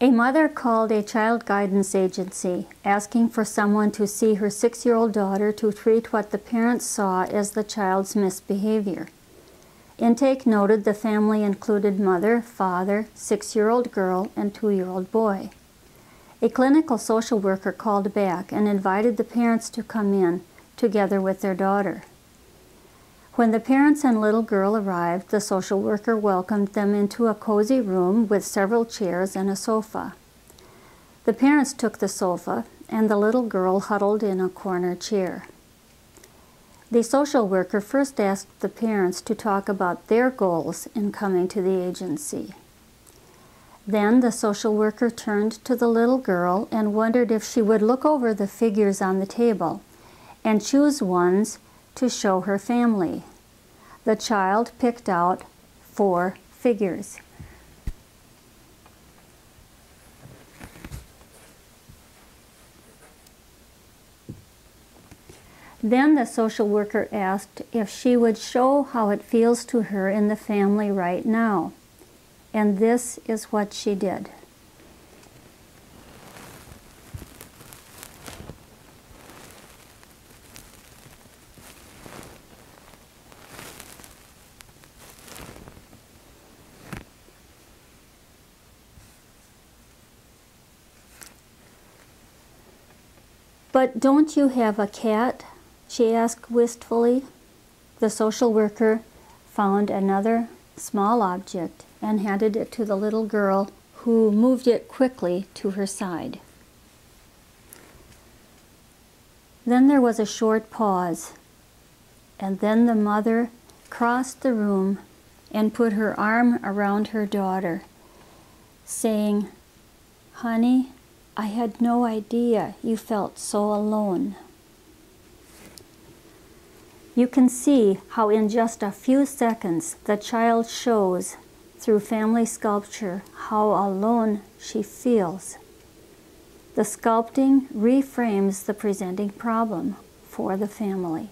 A mother called a child guidance agency asking for someone to see her six year old daughter to treat what the parents saw as the child's misbehavior. Intake noted the family included mother, father, six year old girl, and two year old boy. A clinical social worker called back and invited the parents to come in together with their daughter. When the parents and little girl arrived, the social worker welcomed them into a cozy room with several chairs and a sofa. The parents took the sofa, and the little girl huddled in a corner chair. The social worker first asked the parents to talk about their goals in coming to the agency. Then the social worker turned to the little girl and wondered if she would look over the figures on the table and choose ones to show her family. The child picked out four figures. Then the social worker asked if she would show how it feels to her in the family right now. And this is what she did. But don't you have a cat? she asked wistfully. The social worker found another small object and handed it to the little girl who moved it quickly to her side. Then there was a short pause, and then the mother crossed the room and put her arm around her daughter, saying, Honey, I had no idea you felt so alone. You can see how in just a few seconds the child shows through family sculpture how alone she feels. The sculpting reframes the presenting problem for the family.